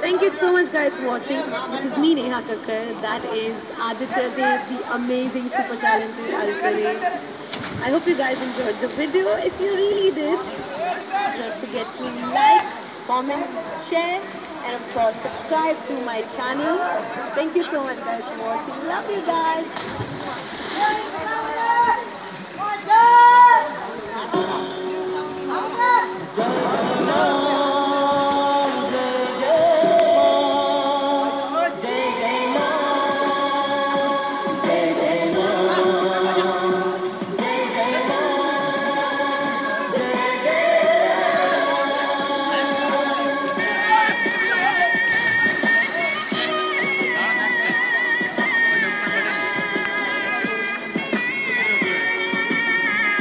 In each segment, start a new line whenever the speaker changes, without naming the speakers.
Thank you so much guys for watching. This is me Neha Kakkar. That is Aditya Dev, the amazing, super talented Aditya Dev. I hope you guys enjoyed the video. If you really did, don't forget to like, comment, share and of course subscribe to my channel. Thank you so much guys for watching. Love you guys.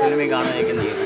फिल्मी गाना है कि नहीं